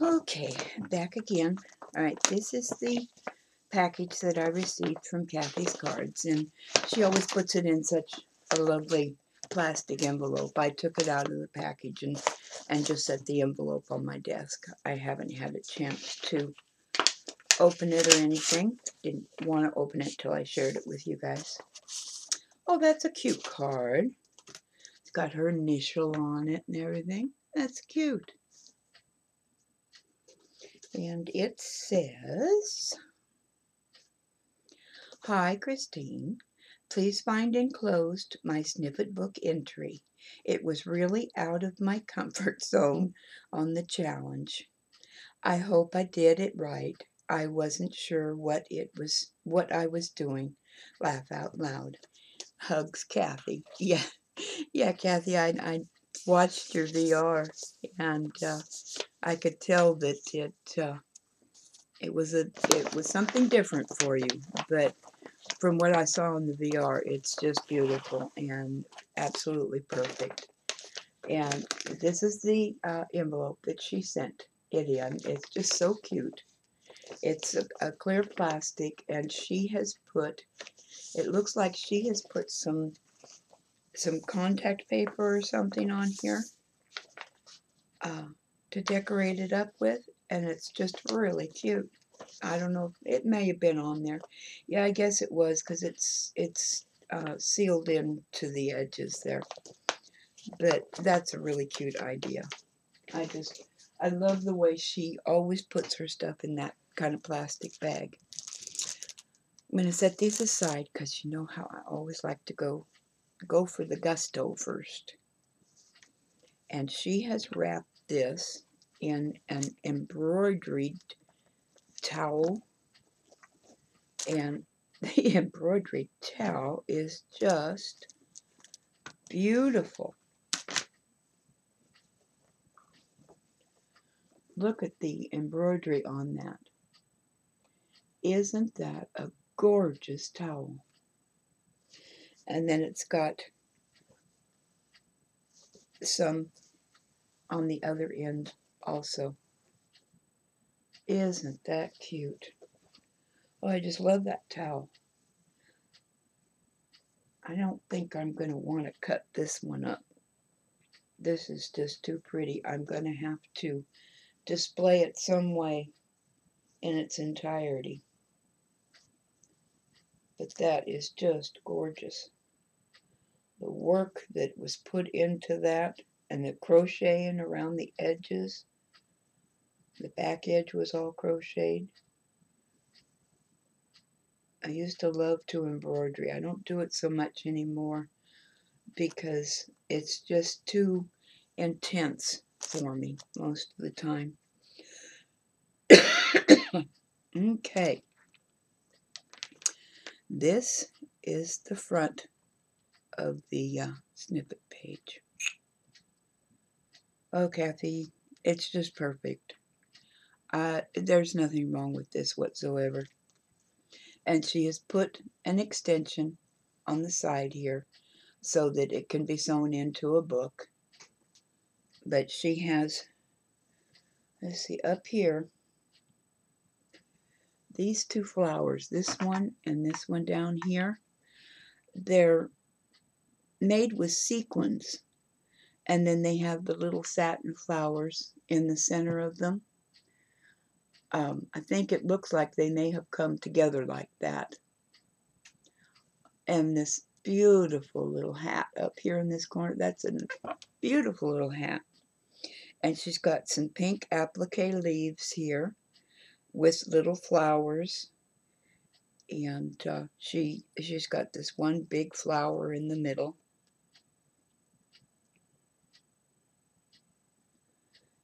Okay, back again. All right, this is the package that I received from Kathy's Cards, and she always puts it in such a lovely plastic envelope. I took it out of the package and, and just set the envelope on my desk. I haven't had a chance to open it or anything. Didn't want to open it till I shared it with you guys. Oh, that's a cute card. It's got her initial on it and everything. That's cute. And it says, Hi, Christine. Please find enclosed my snippet book entry. It was really out of my comfort zone on the challenge. I hope I did it right. I wasn't sure what it was what I was doing. Laugh out loud. Hugs Kathy. Yeah. Yeah, Kathy, I I watched your VR and uh, I could tell that it uh, it was a it was something different for you, but from what I saw in the VR, it's just beautiful and absolutely perfect. And this is the uh, envelope that she sent it in. It's just so cute. It's a, a clear plastic, and she has put. It looks like she has put some some contact paper or something on here uh, to decorate it up with, and it's just really cute. I don't know. It may have been on there. Yeah, I guess it was because it's it's uh, sealed in to the edges there. But that's a really cute idea. I just I love the way she always puts her stuff in that kind of plastic bag. I'm going to set these aside because you know how I always like to go go for the gusto first. And she has wrapped this in an embroidered towel. And the embroidery towel is just beautiful. Look at the embroidery on that. Isn't that a gorgeous towel? And then it's got some on the other end also. Isn't that cute? Oh, I just love that towel. I don't think I'm going to want to cut this one up. This is just too pretty. I'm going to have to display it some way in its entirety. But that is just gorgeous. The work that was put into that and the crocheting around the edges the back edge was all crocheted. I used to love to embroidery. I don't do it so much anymore because it's just too intense for me most of the time. okay. This is the front of the uh, snippet page. Oh, Kathy, it's just perfect. Uh, there's nothing wrong with this whatsoever. And she has put an extension on the side here so that it can be sewn into a book. But she has, let's see, up here, these two flowers, this one and this one down here, they're made with sequins. And then they have the little satin flowers in the center of them um, I think it looks like they may have come together like that. And this beautiful little hat up here in this corner, that's a beautiful little hat. And she's got some pink applique leaves here with little flowers. And uh, she, she's got this one big flower in the middle.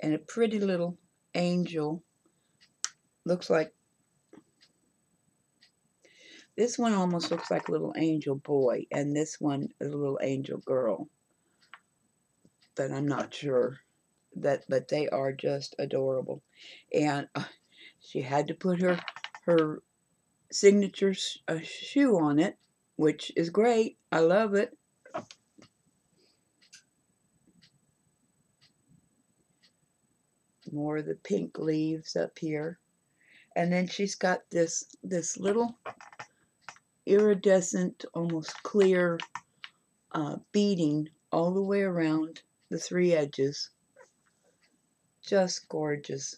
And a pretty little angel looks like this one almost looks like a little angel boy, and this one is a little angel girl. But I'm not sure that, but they are just adorable. And uh, she had to put her her signature sh uh, shoe on it, which is great. I love it. more of the pink leaves up here. And then she's got this this little iridescent, almost clear uh, beading all the way around the three edges. Just gorgeous.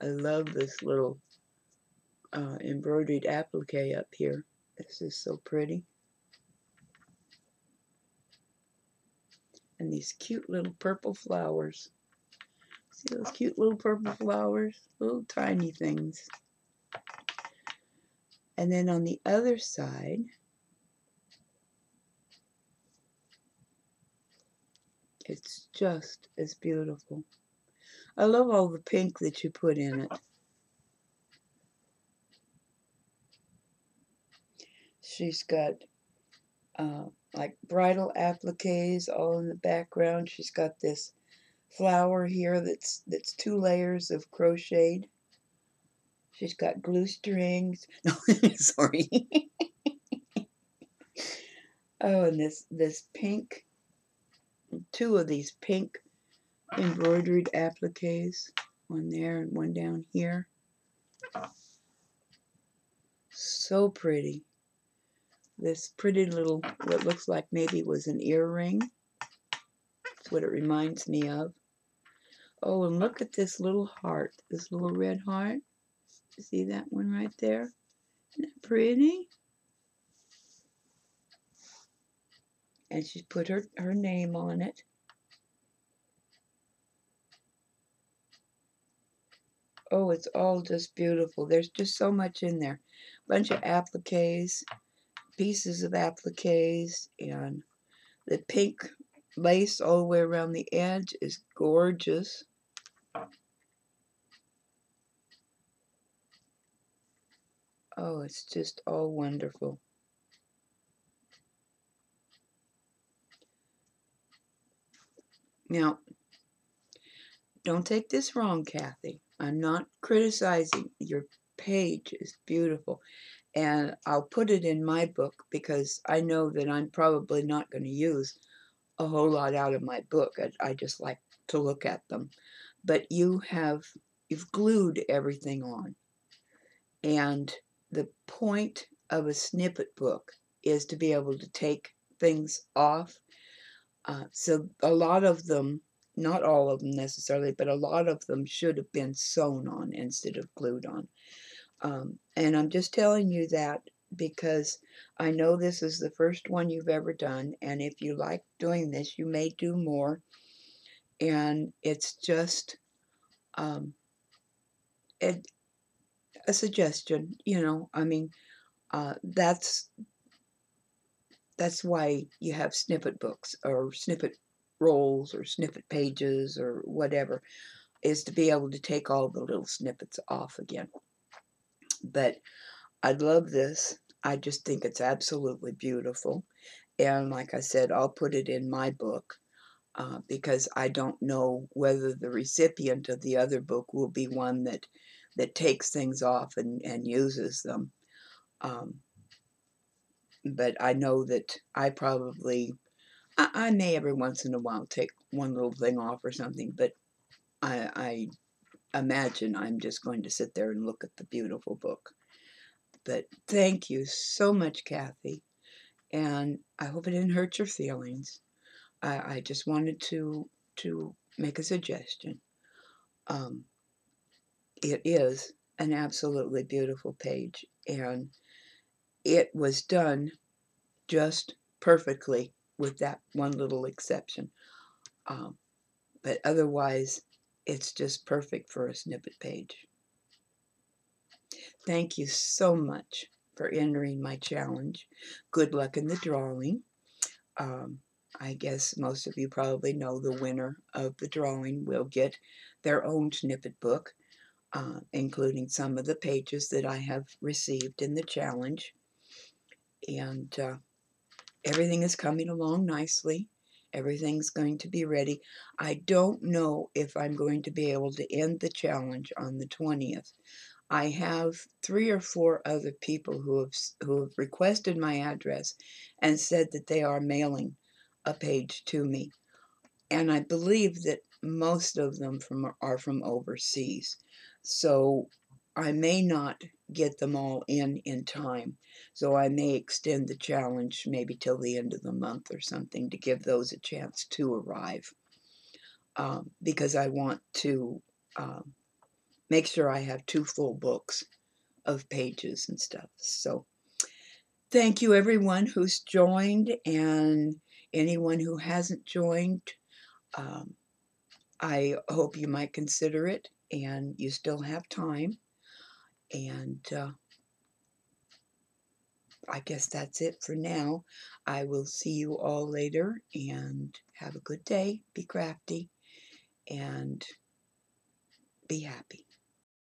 I love this little uh, embroidered applique up here. This is so pretty. And these cute little purple flowers. See those cute little purple flowers? Little tiny things. And then on the other side, it's just as beautiful. I love all the pink that you put in it. She's got uh, like bridal appliques all in the background. She's got this flower here that's that's two layers of crocheted. She's got glue strings. No, sorry. oh, and this this pink, two of these pink embroidered appliques, one there and one down here. So pretty. This pretty little, what looks like maybe was an earring. That's what it reminds me of. Oh, and look at this little heart, this little red heart. See that one right there? Isn't that pretty? And she's put her, her name on it. Oh, it's all just beautiful. There's just so much in there. Bunch of appliques, pieces of appliques, and the pink lace all the way around the edge is gorgeous. Oh, it's just all wonderful. Now, don't take this wrong, Kathy. I'm not criticizing. Your page is beautiful. And I'll put it in my book because I know that I'm probably not going to use a whole lot out of my book. I, I just like to look at them. But you have, you've glued everything on. And the point of a snippet book is to be able to take things off. Uh, so a lot of them not all of them necessarily, but a lot of them should have been sewn on instead of glued on. Um, and I'm just telling you that because I know this is the first one you've ever done, and if you like doing this, you may do more. And it's just um, it, a suggestion, you know. I mean, uh, that's that's why you have snippet books or snippet rolls or snippet pages or whatever is to be able to take all the little snippets off again. But I love this. I just think it's absolutely beautiful. And like I said, I'll put it in my book uh, because I don't know whether the recipient of the other book will be one that that takes things off and, and uses them. Um, but I know that I probably I, I, may every once in a while take one little thing off or something, but I, I imagine I'm just going to sit there and look at the beautiful book. But thank you so much, Kathy, and I hope it didn't hurt your feelings. I, I just wanted to to make a suggestion. Um, it is an absolutely beautiful page, and it was done just perfectly with that one little exception. Um, but otherwise, it's just perfect for a snippet page. Thank you so much for entering my challenge. Good luck in the drawing. Um, I guess most of you probably know the winner of the drawing will get their own snippet book, uh, including some of the pages that I have received in the challenge. And uh, everything is coming along nicely. Everything's going to be ready. I don't know if I'm going to be able to end the challenge on the 20th. I have three or four other people who have who have requested my address and said that they are mailing a page to me. And I believe that most of them from are from overseas. So I may not get them all in in time. So I may extend the challenge maybe till the end of the month or something to give those a chance to arrive. Um, because I want to um, make sure I have two full books of pages and stuff. So thank you everyone who's joined and anyone who hasn't joined. Um, I hope you might consider it and you still have time. And uh, I guess that's it for now. I will see you all later and have a good day. Be crafty and be happy.